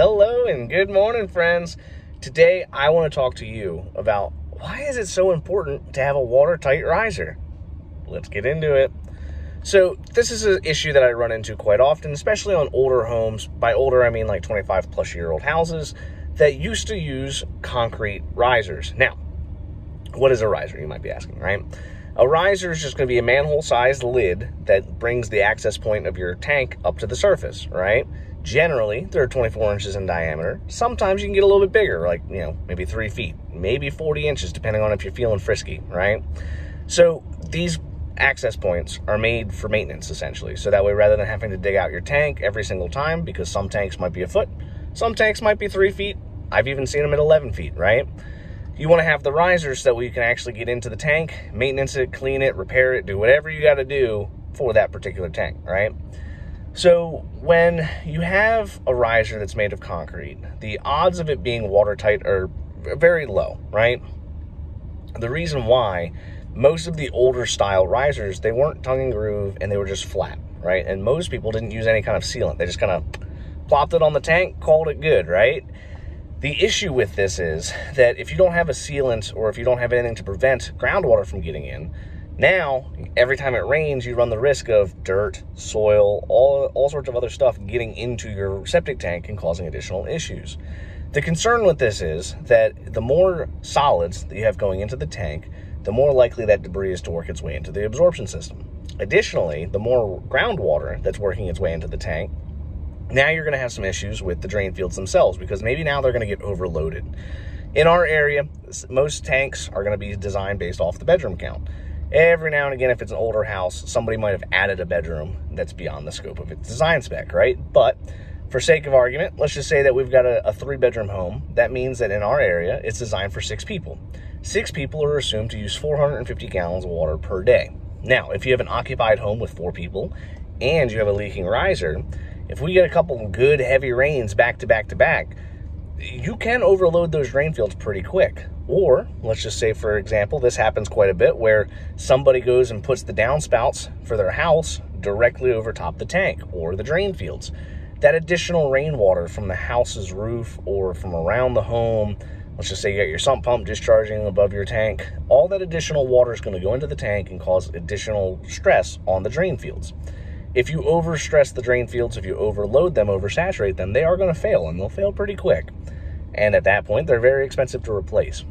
Hello and good morning, friends. Today I want to talk to you about why is it so important to have a watertight riser? Let's get into it. So, this is an issue that I run into quite often, especially on older homes. By older, I mean like 25 plus year old houses that used to use concrete risers. Now, what is a riser, you might be asking, right? A riser is just going to be a manhole sized lid that brings the access point of your tank up to the surface, right? Generally, they're 24 inches in diameter. Sometimes you can get a little bit bigger, like, you know, maybe three feet, maybe 40 inches, depending on if you're feeling frisky, right? So these access points are made for maintenance, essentially. So that way, rather than having to dig out your tank every single time, because some tanks might be a foot, some tanks might be three feet. I've even seen them at 11 feet, right? You want to have the risers so that you can actually get into the tank, maintenance it, clean it, repair it, do whatever you got to do for that particular tank, right? So when you have a riser that's made of concrete, the odds of it being watertight are very low, right? The reason why most of the older style risers, they weren't tongue and groove and they were just flat, right? And most people didn't use any kind of sealant. They just kind of plopped it on the tank, called it good, right? The issue with this is that if you don't have a sealant or if you don't have anything to prevent groundwater from getting in, now every time it rains, you run the risk of dirt, soil, all, all sorts of other stuff getting into your septic tank and causing additional issues. The concern with this is that the more solids that you have going into the tank, the more likely that debris is to work its way into the absorption system. Additionally, the more groundwater that's working its way into the tank, now you're going to have some issues with the drain fields themselves because maybe now they're going to get overloaded. In our area, most tanks are going to be designed based off the bedroom count. Every now and again, if it's an older house, somebody might have added a bedroom that's beyond the scope of its design spec, right? But for sake of argument, let's just say that we've got a, a three bedroom home. That means that in our area, it's designed for six people. Six people are assumed to use 450 gallons of water per day. Now, if you have an occupied home with four people and you have a leaking riser, if we get a couple good heavy rains back to back to back, you can overload those drain fields pretty quick. Or let's just say, for example, this happens quite a bit where somebody goes and puts the downspouts for their house directly over top the tank or the drain fields. That additional rainwater from the house's roof or from around the home, let's just say you got your sump pump discharging above your tank, all that additional water is going to go into the tank and cause additional stress on the drain fields. If you overstress the drain fields, if you overload them, oversaturate them, they are going to fail and they'll fail pretty quick. And at that point, they're very expensive to replace.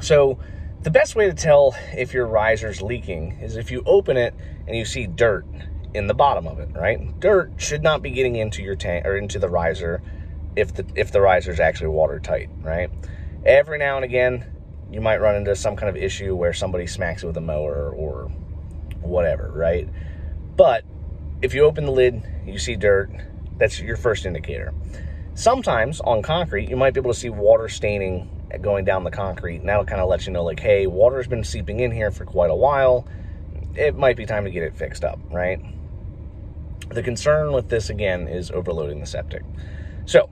So, the best way to tell if your riser's leaking is if you open it and you see dirt in the bottom of it, right? Dirt should not be getting into your tank or into the riser if the if the riser is actually watertight, right? Every now and again, you might run into some kind of issue where somebody smacks it with a mower or whatever, right? But if you open the lid, you see dirt, that's your first indicator. Sometimes on concrete, you might be able to see water staining going down the concrete, and that'll kind of let you know, like, hey, water's been seeping in here for quite a while. It might be time to get it fixed up, right? The concern with this, again, is overloading the septic. So,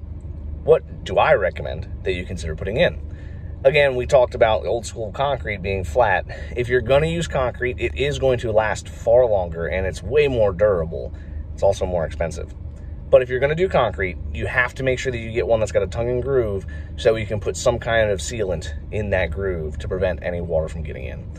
what do I recommend that you consider putting in? Again, we talked about old school concrete being flat. If you're going to use concrete, it is going to last far longer and it's way more durable. It's also more expensive. But if you're going to do concrete, you have to make sure that you get one that's got a tongue and groove so you can put some kind of sealant in that groove to prevent any water from getting in.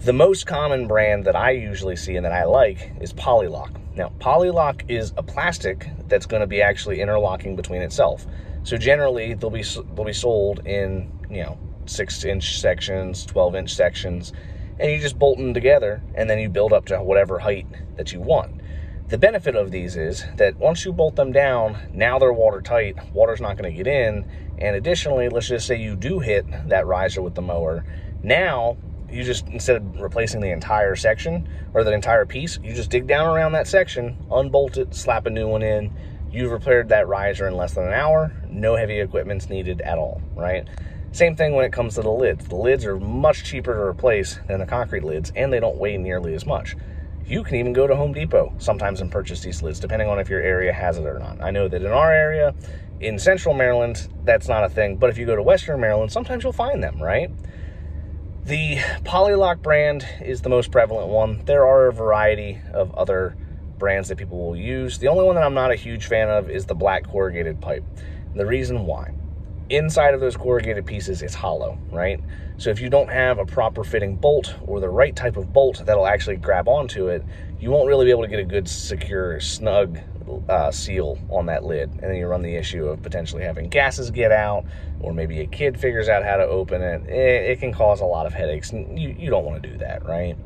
The most common brand that I usually see and that I like is Polylock. Now, Polylock is a plastic that's going to be actually interlocking between itself. So generally, they'll be they'll be sold in you know six inch sections, twelve inch sections, and you just bolt them together, and then you build up to whatever height that you want. The benefit of these is that once you bolt them down, now they're watertight. Water's not going to get in, and additionally, let's just say you do hit that riser with the mower. Now you just instead of replacing the entire section or the entire piece, you just dig down around that section, unbolt it, slap a new one in You've repaired that riser in less than an hour. No heavy equipment's needed at all, right? Same thing when it comes to the lids. The lids are much cheaper to replace than the concrete lids, and they don't weigh nearly as much. You can even go to Home Depot sometimes and purchase these lids, depending on if your area has it or not. I know that in our area, in central Maryland, that's not a thing, but if you go to western Maryland, sometimes you'll find them, right? The Polylock brand is the most prevalent one. There are a variety of other brands that people will use. The only one that I'm not a huge fan of is the black corrugated pipe. And the reason why inside of those corrugated pieces it's hollow, right? So if you don't have a proper fitting bolt or the right type of bolt that'll actually grab onto it, you won't really be able to get a good, secure, snug uh, seal on that lid. And then you run the issue of potentially having gases get out, or maybe a kid figures out how to open it. It, it can cause a lot of headaches, and you, you don't want to do that, right?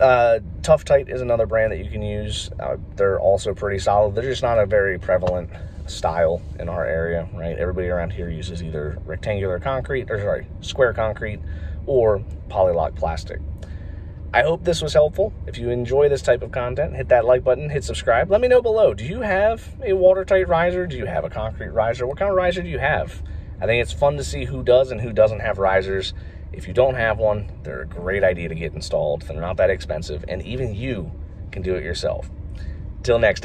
Uh, Tuf-Tite is another brand that you can use. Uh, they're also pretty solid. They're just not a very prevalent style in our area, right? Everybody around here uses either rectangular concrete, or sorry, square concrete, or polylock plastic. I hope this was helpful. If you enjoy this type of content, hit that like button, hit subscribe. Let me know below. Do you have a watertight riser? Do you have a concrete riser? What kind of riser do you have? I think it's fun to see who does and who doesn't have risers. If you don't have one, they're a great idea to get installed. They're not that expensive, and even you can do it yourself. Till next time.